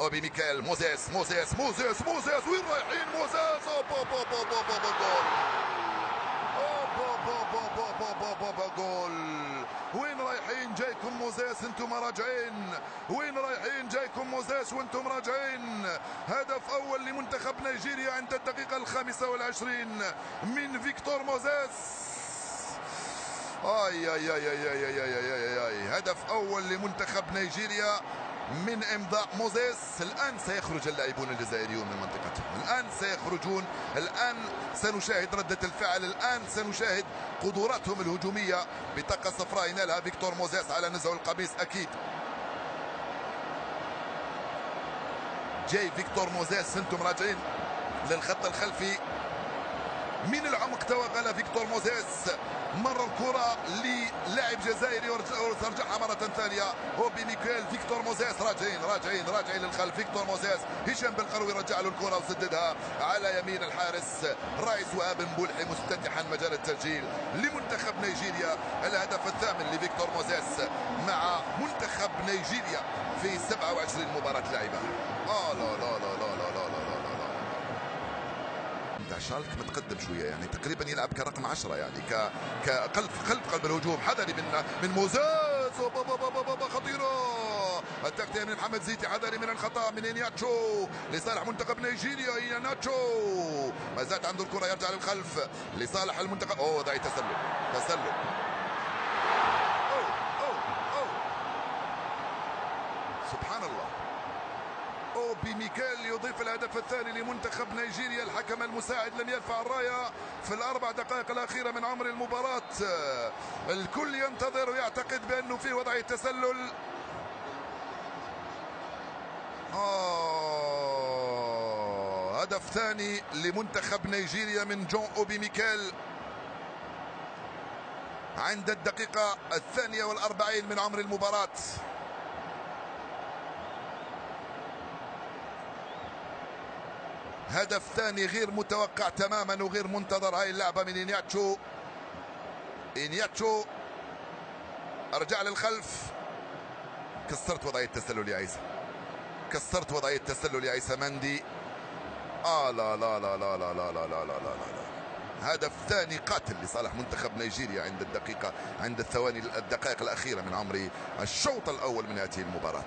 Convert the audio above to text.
اوبي ميكال موزيس موزيس موزيس موزيس وين رايحين موزيس جول أوبا با با با با با با جول وين رايحين جايكم موزيس أنتم راجعين وين رايحين جايكم موزيس وأنتم راجعين هدف اول لمنتخب نيجيريا عند الدقيقه الخامسه والعشرين من فيكتور موزيس اي اي اي اي, اي, اي, اي هدف اول لمنتخب نيجيريا من إمضاء موزيس. الآن سيخرج اللاعبون الجزائريون من منطقتهم. الآن سيخرجون. الآن سنشاهد ردة الفعل. الآن سنشاهد قدراتهم الهجومية بطاقة صفراء. ينالها فيكتور موزيس على نزع القميص. أكيد. جاي فيكتور موزيس. أنتم راجعين للخط الخلفي. من العمق توغل فيكتور موزيس. مر الكرة للاعب جزائري وترجعها مرة ثانية. اوبي ميكيل فيكتور موزيس. راجعين راجعين راجعين للخلف. فيكتور موزيس هشام بالقروي رجع له الكرة وسددها على يمين الحارس. رايس وهاب مبولحي مفتتحا مجال التسجيل لمنتخب نيجيريا. الهدف الثامن لفيكتور موزيس مع منتخب نيجيريا في 27 مباراة لعبها آه لا لا لا لا لا. شالك متقدم شوية يعني تقريبا يلعب كرقم 10 يعني كقلب قلب قلب الهجوم. حذاري من من موزيس خطيرة. التغطية من محمد زيتي. حذاري من الخطأ من إيهيناتشو. لصالح منتخب نيجيريا إيهيناتشو. ما زالت عنده الكرة يرجع للخلف. لصالح المنتخب. أوه وضعية تسلل تسلل. سبحان الله. اوبي ميكيل يضيف الهدف الثاني لمنتخب نيجيريا. الحكم المساعد لم يرفع الراية في الأربع دقائق الأخيرة من عمر المباراة. الكل ينتظر ويعتقد بأنه في وضعيه تسلل آه هدف ثاني لمنتخب نيجيريا من جون أوبي ميكيل. عند الدقيقة الثانية والأربعين من عمر المباراة. هدف ثاني غير متوقع تماما وغير منتظر هاي اللعبة من إنياتشو إنياتشو أرجع للخلف كسرت وضعية التسلل يا عيسى كسرت وضعية التسلل يا عيسى مندي آه لا لا لا لا لا لا لا لا لا لا لا هدف ثاني قاتل لصالح منتخب نيجيريا عند الدقيقة عند الثواني الدقائق الأخيرة من عمر الشوط الأول من هذه المباراة